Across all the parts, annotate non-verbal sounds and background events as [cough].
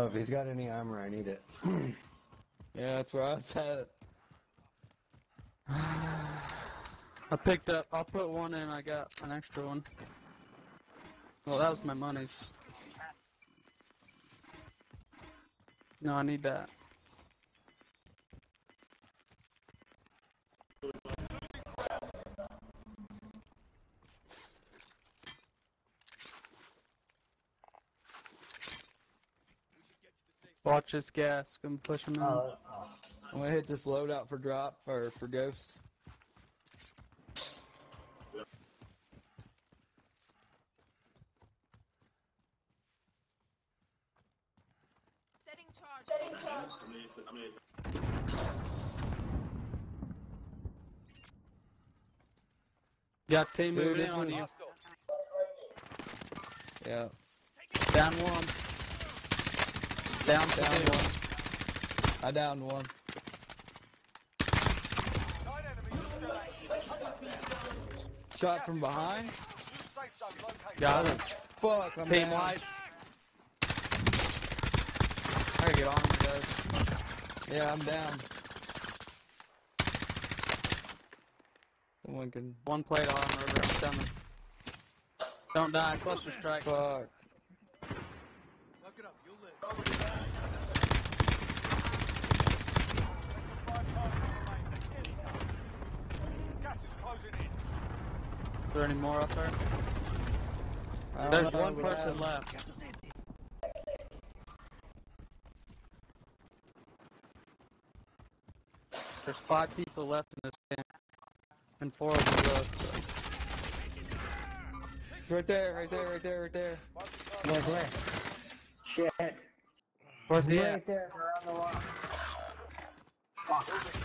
Oh, if he's got any armor, I need it. [clears throat] Yeah, that's where I was at. [sighs] I picked up. I'll put one in. I got an extra one. Well, that was my money's. No, I need that. Watch this gas. Gonna push him in. Uh, I'm gonna hit this loadout for drop or for ghost. Setting charge. Setting charge. Got team moving in on you. Yeah. Down one. Down, Down one. I downed one. Nine enemies still active. Shot from behind. New safe zone located. Got him. Fuck, I'm Team down. I gotta get on guys. Yeah, I'm down. Someone can. One plate on over. I'm coming. Don't die. Cluster strike. Fuck. Look it up. You'll live. Five targets remain. Gas is closing in. Is there any more up there? There's know, one person have- left. There's five people left in this camp. And four of them left. Right there, right there, right there, right there. where, where? Shit. Where's he right at? there, around the wall. Fuck.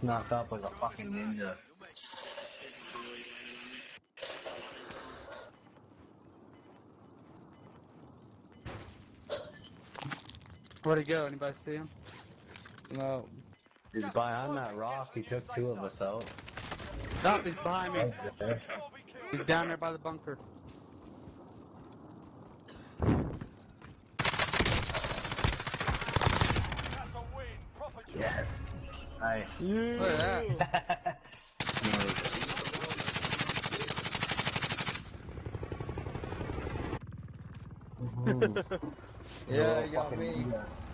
Snuck up like a fucking ninja. Where'd he go? Anybody see him? No. He's behind that rock. He took two of us out. Stop, he's behind me. Right there. Or be killed. He's down there by the bunker. That's a win. Proper job. Yes. Nice. Look at that. Yeah, you got me. yeah.